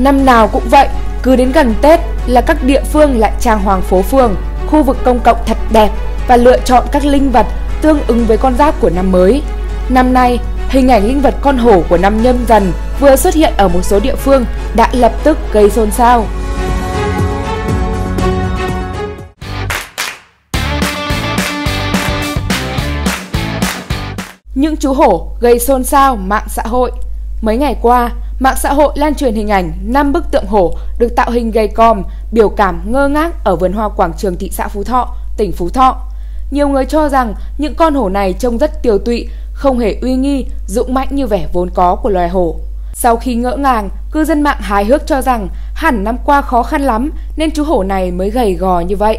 Năm nào cũng vậy, cứ đến gần Tết là các địa phương lại trang hoàng phố phường, khu vực công cộng thật đẹp và lựa chọn các linh vật tương ứng với con giáp của năm mới. Năm nay, hình ảnh linh vật con hổ của năm nhâm dần vừa xuất hiện ở một số địa phương đã lập tức gây xôn xao. Những chú hổ gây xôn xao mạng xã hội. Mấy ngày qua, mạng xã hội lan truyền hình ảnh 5 bức tượng hổ được tạo hình gầy còm, biểu cảm ngơ ngác ở vườn hoa quảng trường thị xã Phú Thọ, tỉnh Phú Thọ. Nhiều người cho rằng những con hổ này trông rất tiều tụy, không hề uy nghi, dũng mãnh như vẻ vốn có của loài hổ. Sau khi ngỡ ngàng, cư dân mạng hài hước cho rằng hẳn năm qua khó khăn lắm nên chú hổ này mới gầy gò như vậy.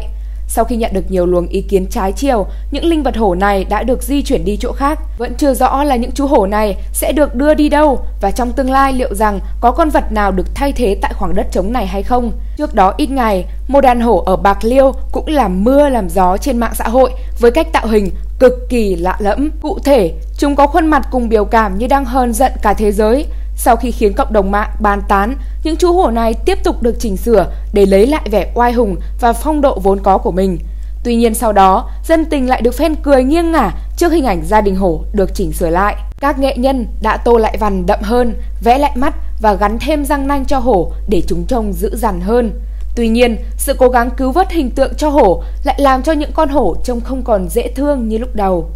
Sau khi nhận được nhiều luồng ý kiến trái chiều, những linh vật hổ này đã được di chuyển đi chỗ khác. Vẫn chưa rõ là những chú hổ này sẽ được đưa đi đâu và trong tương lai liệu rằng có con vật nào được thay thế tại khoảng đất trống này hay không. Trước đó ít ngày, một đàn hổ ở Bạc Liêu cũng làm mưa làm gió trên mạng xã hội với cách tạo hình cực kỳ lạ lẫm. Cụ thể, chúng có khuôn mặt cùng biểu cảm như đang hờn giận cả thế giới. Sau khi khiến cộng đồng mạng bàn tán, những chú hổ này tiếp tục được chỉnh sửa để lấy lại vẻ oai hùng và phong độ vốn có của mình. Tuy nhiên sau đó, dân tình lại được phen cười nghiêng ngả trước hình ảnh gia đình hổ được chỉnh sửa lại. Các nghệ nhân đã tô lại vằn đậm hơn, vẽ lại mắt và gắn thêm răng nanh cho hổ để chúng trông dữ dằn hơn. Tuy nhiên, sự cố gắng cứu vớt hình tượng cho hổ lại làm cho những con hổ trông không còn dễ thương như lúc đầu.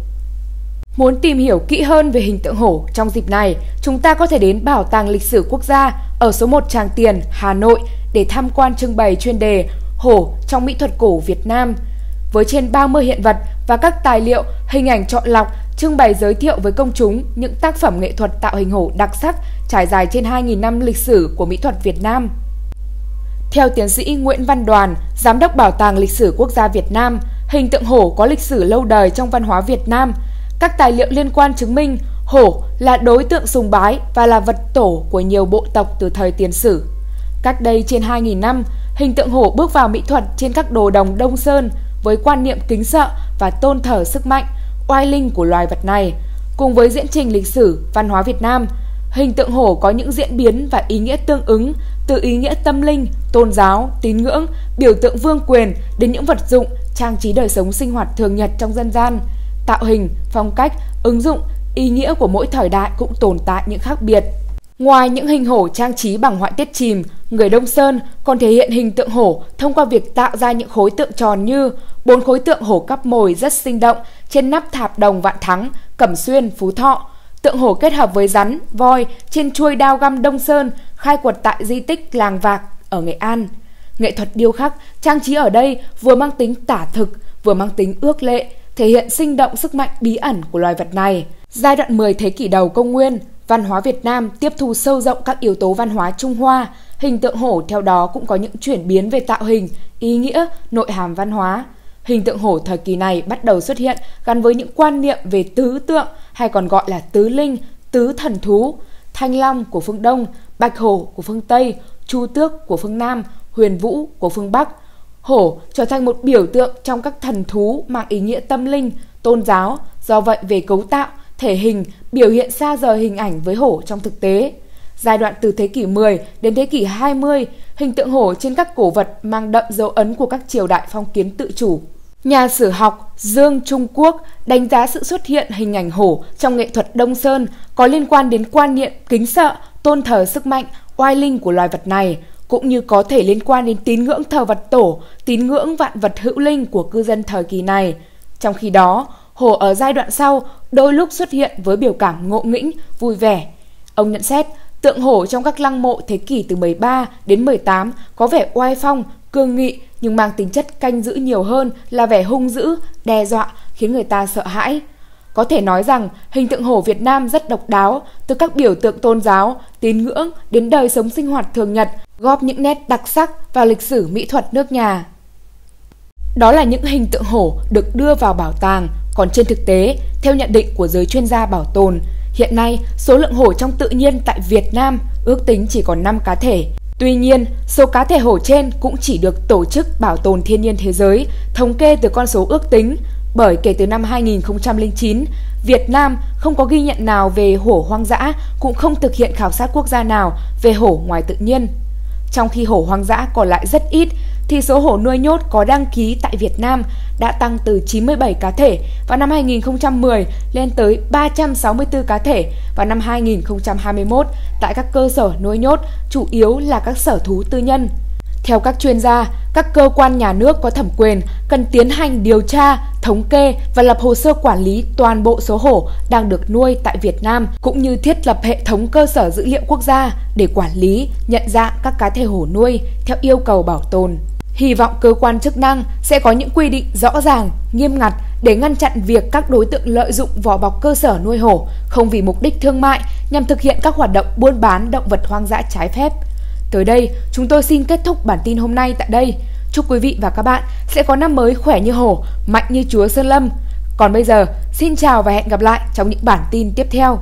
Muốn tìm hiểu kỹ hơn về hình tượng hổ trong dịp này, chúng ta có thể đến Bảo tàng Lịch sử Quốc gia ở số 1 Tràng Tiền, Hà Nội để tham quan trưng bày chuyên đề Hổ trong mỹ thuật cổ Việt Nam. Với trên 30 hiện vật và các tài liệu, hình ảnh chọn lọc, trưng bày giới thiệu với công chúng những tác phẩm nghệ thuật tạo hình hổ đặc sắc trải dài trên 2.000 năm lịch sử của mỹ thuật Việt Nam. Theo tiến sĩ Nguyễn Văn Đoàn, Giám đốc Bảo tàng Lịch sử Quốc gia Việt Nam, hình tượng hổ có lịch sử lâu đời trong văn hóa Việt Nam – các tài liệu liên quan chứng minh hổ là đối tượng sùng bái và là vật tổ của nhiều bộ tộc từ thời tiền sử. Cách đây trên 2.000 năm, hình tượng hổ bước vào mỹ thuật trên các đồ đồng Đông Sơn với quan niệm kính sợ và tôn thờ sức mạnh, oai linh của loài vật này. Cùng với diễn trình lịch sử, văn hóa Việt Nam, hình tượng hổ có những diễn biến và ý nghĩa tương ứng từ ý nghĩa tâm linh, tôn giáo, tín ngưỡng, biểu tượng vương quyền đến những vật dụng, trang trí đời sống sinh hoạt thường nhật trong dân gian – tạo hình, phong cách, ứng dụng, ý nghĩa của mỗi thời đại cũng tồn tại những khác biệt. Ngoài những hình hổ trang trí bằng họa tiết chìm, người Đông Sơn còn thể hiện hình tượng hổ thông qua việc tạo ra những khối tượng tròn như bốn khối tượng hổ cắp mồi rất sinh động trên nắp tháp đồng Vạn Thắng, Cẩm Xuyên, Phú Thọ. Tượng hổ kết hợp với rắn, voi trên chuôi đao găm Đông Sơn khai quật tại di tích Làng Vạc ở Nghệ An. Nghệ thuật điêu khắc, trang trí ở đây vừa mang tính tả thực, vừa mang tính ước lệ, thể hiện sinh động sức mạnh bí ẩn của loài vật này. Giai đoạn 10 thế kỷ đầu công nguyên, văn hóa Việt Nam tiếp thu sâu rộng các yếu tố văn hóa Trung Hoa, hình tượng hổ theo đó cũng có những chuyển biến về tạo hình, ý nghĩa, nội hàm văn hóa. Hình tượng hổ thời kỳ này bắt đầu xuất hiện gắn với những quan niệm về tứ tượng hay còn gọi là tứ linh, tứ thần thú, thanh long của phương Đông, bạch hổ của phương Tây, chu tước của phương Nam, huyền vũ của phương Bắc – Hổ trở thành một biểu tượng trong các thần thú mang ý nghĩa tâm linh, tôn giáo, do vậy về cấu tạo, thể hình, biểu hiện xa rời hình ảnh với hổ trong thực tế. Giai đoạn từ thế kỷ 10 đến thế kỷ 20, hình tượng hổ trên các cổ vật mang đậm dấu ấn của các triều đại phong kiến tự chủ. Nhà sử học Dương Trung Quốc đánh giá sự xuất hiện hình ảnh hổ trong nghệ thuật Đông Sơn có liên quan đến quan niệm kính sợ, tôn thờ sức mạnh, oai linh của loài vật này, cũng như có thể liên quan đến tín ngưỡng thờ vật tổ, tín ngưỡng vạn vật hữu linh của cư dân thời kỳ này. Trong khi đó, Hồ ở giai đoạn sau đôi lúc xuất hiện với biểu cảm ngộ nghĩnh, vui vẻ. Ông nhận xét, tượng hổ trong các lăng mộ thế kỷ từ 13 đến 18 có vẻ oai phong, cương nghị nhưng mang tính chất canh giữ nhiều hơn là vẻ hung dữ, đe dọa khiến người ta sợ hãi. Có thể nói rằng hình tượng hổ Việt Nam rất độc đáo, từ các biểu tượng tôn giáo, tín ngưỡng đến đời sống sinh hoạt thường nhật, góp những nét đặc sắc vào lịch sử mỹ thuật nước nhà. Đó là những hình tượng hổ được đưa vào bảo tàng, còn trên thực tế, theo nhận định của giới chuyên gia bảo tồn, hiện nay số lượng hổ trong tự nhiên tại Việt Nam ước tính chỉ còn 5 cá thể. Tuy nhiên, số cá thể hổ trên cũng chỉ được Tổ chức Bảo tồn Thiên nhiên Thế giới thống kê từ con số ước tính bởi kể từ năm 2009, Việt Nam không có ghi nhận nào về hổ hoang dã, cũng không thực hiện khảo sát quốc gia nào về hổ ngoài tự nhiên. Trong khi hổ hoang dã còn lại rất ít, thì số hổ nuôi nhốt có đăng ký tại Việt Nam đã tăng từ 97 cá thể vào năm 2010 lên tới 364 cá thể vào năm 2021 tại các cơ sở nuôi nhốt, chủ yếu là các sở thú tư nhân. Theo các chuyên gia, các cơ quan nhà nước có thẩm quyền cần tiến hành điều tra, thống kê và lập hồ sơ quản lý toàn bộ số hổ đang được nuôi tại Việt Nam cũng như thiết lập hệ thống cơ sở dữ liệu quốc gia để quản lý, nhận dạng các cá thể hổ nuôi theo yêu cầu bảo tồn. Hy vọng cơ quan chức năng sẽ có những quy định rõ ràng, nghiêm ngặt để ngăn chặn việc các đối tượng lợi dụng vỏ bọc cơ sở nuôi hổ không vì mục đích thương mại nhằm thực hiện các hoạt động buôn bán động vật hoang dã trái phép. Tới đây, chúng tôi xin kết thúc bản tin hôm nay tại đây. Chúc quý vị và các bạn sẽ có năm mới khỏe như hổ, mạnh như chúa Sơn Lâm. Còn bây giờ, xin chào và hẹn gặp lại trong những bản tin tiếp theo.